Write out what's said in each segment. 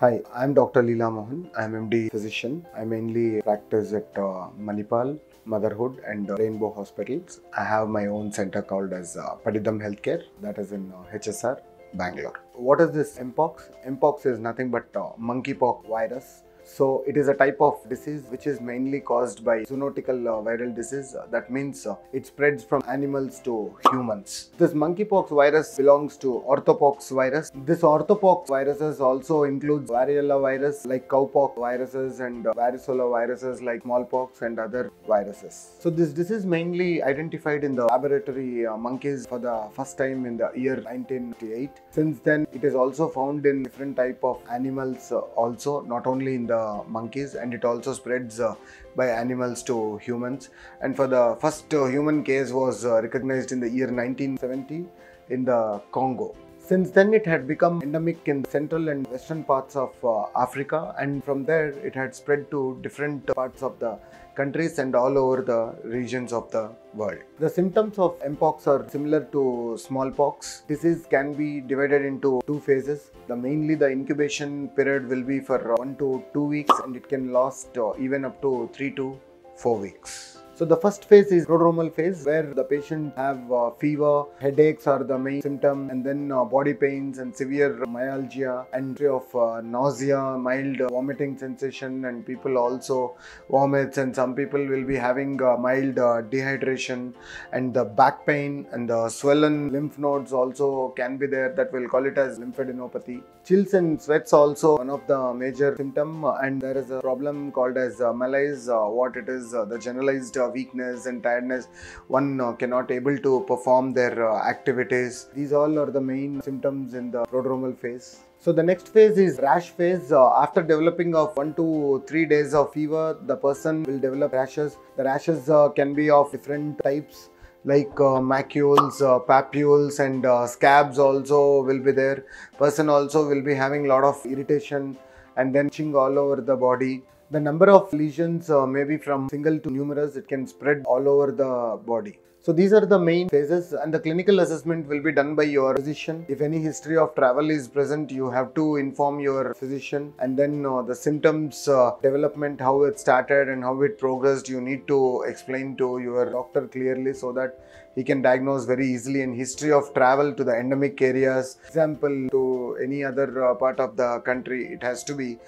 Hi, I'm Dr. Leela Mohan. I'm MD physician. I mainly practice at uh, Manipal, Motherhood, and uh, Rainbow Hospitals. I have my own center called as uh, Padithem Healthcare, that is in uh, HSR, Bangalore. What is this Mpox? Mpox is nothing but uh, monkeypox virus. So it is a type of disease which is mainly caused by zoonotical uh, viral disease. Uh, that means uh, it spreads from animals to humans. This monkeypox virus belongs to orthopox virus. This orthopox viruses also includes variola virus like cowpox viruses and varicella viruses like smallpox and other viruses. So this disease mainly identified in the laboratory monkeys for the first time in the year 1998. Since then it is also found in different type of animals also not only in the monkeys and it also spreads uh, by animals to humans and for the first uh, human case was uh, recognized in the year 1970 in the Congo. Since then, it had become endemic in central and western parts of uh, Africa, and from there, it had spread to different parts of the countries and all over the regions of the world. The symptoms of mpox are similar to smallpox. Disease can be divided into two phases. The mainly the incubation period will be for one to two weeks, and it can last uh, even up to three to four weeks. So the first phase is prodromal phase where the patient have uh, fever, headaches are the main symptom and then uh, body pains and severe myalgia and of uh, nausea, mild vomiting sensation and people also vomits and some people will be having uh, mild uh, dehydration and the back pain and the swollen lymph nodes also can be there that we'll call it as lymphadenopathy. Chills and sweats also one of the major symptom uh, and there is a problem called as uh, malaise uh, what it is uh, the generalized uh, weakness and tiredness one uh, cannot able to perform their uh, activities these all are the main symptoms in the prodromal phase so the next phase is rash phase. Uh, after developing of one to three days of fever, the person will develop rashes. The rashes uh, can be of different types like uh, macules, uh, papules and scabs also will be there. Person also will be having lot of irritation and then itching all over the body. The number of lesions uh, may be from single to numerous. It can spread all over the body. So these are the main phases and the clinical assessment will be done by your physician. If any history of travel is present, you have to inform your physician and then uh, the symptoms uh, development, how it started and how it progressed, you need to explain to your doctor clearly so that he can diagnose very easily and history of travel to the endemic areas. Example to any other uh, part of the country, it has to be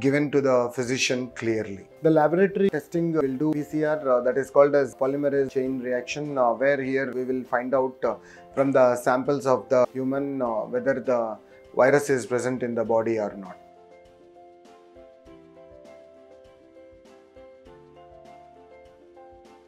given to the physician clearly. The laboratory testing will do PCR uh, that is called as polymerase chain reaction where here we will find out uh, from the samples of the human uh, whether the virus is present in the body or not.